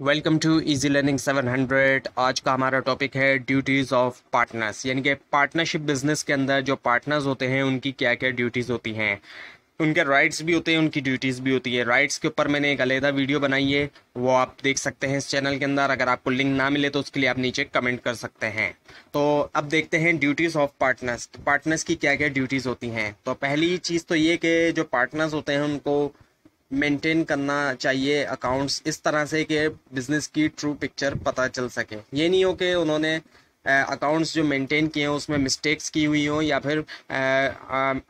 Welcome to easy learning 700 आज का हमारा टॉपिक है ड्यूटीज़ ऑफ़ पार्टनर्स यानी कि पार्टनरशिप बिज़नेस के अंदर जो पार्टनर्स होते हैं, उनकी क्या क्या ड्यूटीज़ होती हैं। उनके राइट्स भी होते हैं, उनकी ड्यूटीज़ भी होती है। राइट्स के ऊपर मैंने एक अलहदा वीडियो बनाई है, वो आप देख सकते हैं इस चैनल के अंदर। अगर आपको लिंक ना मिले तो उसके लिए आप नीचे कमेंट कर सकते हैं। तो अब देखते हैं ड्यूटीज़ ऑफ़ पार्टनर्स पार्टनर्स की क्या क्या ड्यूटीज़ होती हैं। तो पहली चीज़ तो ये कि जो पार्टनर्स होते हैं, उनको मेंटेन करना चाहिए अकाउंट्स इस तरह से कि बिज़नेस की ट्रू पिक्चर पता चल सके। ये नहीं हो कि उन्होंने अकाउंट्स जो मेंटेन किए हैं, उसमें मिस्टेक्स की हुई हो या फिर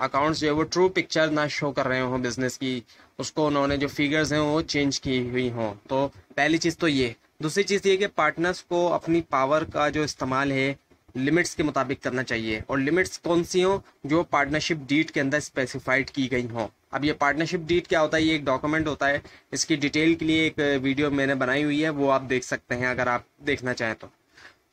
अकाउंट्स जो है वो ट्रू पिक्चर ना शो कर रहे हों बिज़नेस की, उसको उन्होंने जो फिगर्स हैं वो चेंज की हुई हों। तो पहली चीज़ तो ये। दूसरी चीज़ ये कि पार्टनर्स को अपनी पावर का जो इस्तेमाल है लिमिट्स के मुताबिक करना चाहिए। और लिमिट्स कौन सी हों? जो पार्टनरशिप डीट के अंदर स्पेसिफाइड की गई हों। अब ये पार्टनरशिप डीट क्या होता है? ये एक डॉक्यूमेंट होता है। इसकी डिटेल के लिए एक वीडियो मैंने बनाई हुई है। वो आप देख सकते हैं अगर आप देखना चाहें तो।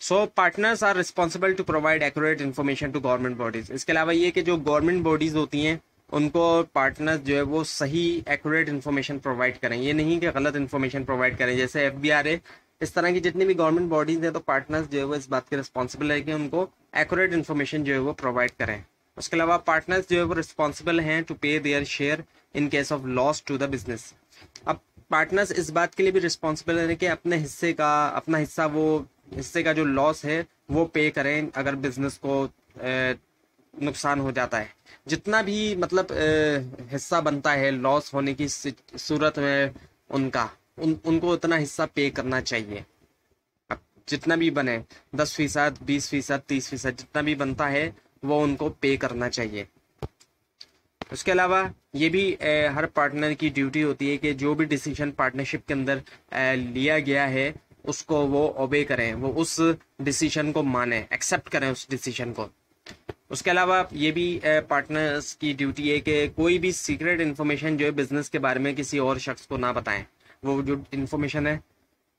So partners are responsible to provide accurate information to government bodies इसके अलावा ये कि जो गवर्नमेंट बॉडीज होती हैं, उनको पार्टनर्स जो है वो सही एक्यूरेट इन्फॉर्मेशन प्रोवाइड करें। ये नहीं कि गलत इन्फॉर्मेशन प्रोवाइड करें। जैसे एफ़ बी आर है इस तरह की जितनी भी गवर्नमेंट बॉडीज हैं तो पार्टनर्स जो है वो इस बात के रिस्पॉन्सिबल है कि उनको एक्यूरेट इन्फॉर्मेशन जो है वो प्रोवाइड करें। उसके अलावा पार्टनर्स जो है वो रिस्पॉन्सिबल हैं to pay their share in case of loss to the business अब पार्टनर्स इस बात के लिए भी रिस्पॉन्सिबल है कि अपने हिस्से का, अपना हिस्सा वो, हिस्से का जो लॉस है, वो पे करें अगर बिज़नेस को नुकसान हो जाता है। जितना भी मतलब हिस्सा बनता है लॉस होने की सूरत में उनका, उन, उनको उतना हिस्सा पे करना चाहिए। जितना भी बने, दस फ़ीसद, बीस फ़ीसद, तीस फ़ीसद, जितना भी बनता है वो उनको पे करना चाहिए। उसके अलावा ये भी ए, हर पार्टनर की ड्यूटी होती है कि जो भी डिसीज़न पार्टनरशिप के अंदर ए, लिया गया है उसको वो ओबे करें वो उस डिसीज़न को माने एक्सेप्ट करें उस डिसीज़न को। उसके अलावा ये भी पार्टनर्स की ड्यूटी है कि कोई भी सीक्रेट इन्फॉर्मेशन जो है बिज़नेस के बारे में किसी और शख्स को ना बताएँ। वो जो इन्फॉर्मेशन है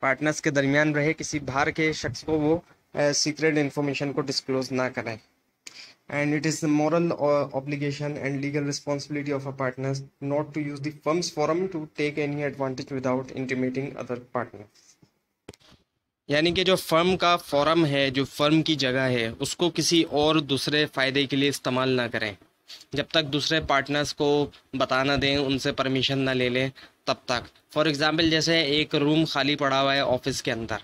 पार्टनर्स के दरमियान रहे किसी बाहर के शख्स को वो सीक्रेट इन्फॉर्मेशन को डिस्क्लोज ना करें। And it is the moral uh, obligation and legal responsibility of a partner not to use the firm's forum to take any advantage without intimating other partners यानी कि जो फर्म का forum है जो firm की जगह है उसको किसी और दूसरे फ़ायदे के लिए इस्तेमाल ना करें जब तक दूसरे पार्टनर्स को बता ना दें उनसे परमिशन ना ले लें तब तक फॉर एग्ज़ाम्पल जैसे एक रूम खाली पड़ा हुआ है ऑफ़िस के अंदर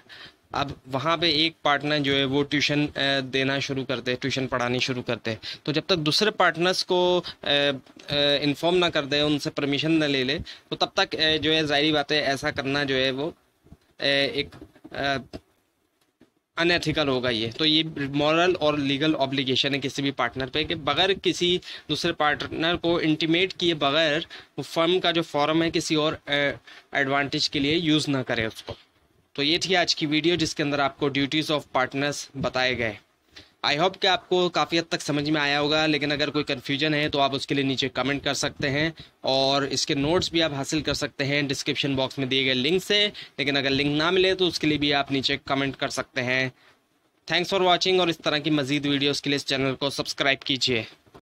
अब वहाँ पे एक पार्टनर जो है, वो ट्यूशन देना शुरू करते हैं ट्यूशन पढ़ानी शुरू करते हैं। तो जब तक दूसरे पार्टनर्स को इन्फॉर्म ना कर दे, उनसे परमिशन ना ले ले तो तब तक जो है, ज़ाहरी बात है, ऐसा करना जो है, वो एक अनएथिकल होगा ये। तो ये मॉरल और लीगल ऑब्लिगेशन है किसी भी पार्टनर पे कि बगैर किसी दूसरे पार्टनर को इंटीमेट किए बगैर फर्म का जो फॉर्म है, किसी और एडवांटेज के लिए यूज़ ना करें उसको। तो ये थी आज की वीडियो जिसके अंदर आपको ड्यूटीज़ ऑफ़ पार्टनर्स बताए गए। आई होप कि आपको काफ़ी हद तक समझ में आया होगा, लेकिन अगर कोई कन्फ्यूज़न है तो आप उसके लिए नीचे कमेंट कर सकते हैं, और इसके नोट्स भी आप हासिल कर सकते हैं डिस्क्रिप्शन बॉक्स में दिए गए लिंक से, लेकिन अगर लिंक ना मिले तो उसके लिए भी आप नीचे कमेंट कर सकते हैं। थैंक्स फॉर वॉचिंग और इस तरह की मजीद वीडियोज़ के लिए इस चैनल को सब्सक्राइब कीजिए।